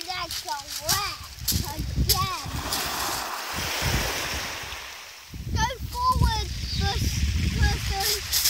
go left again. Go forward, first person.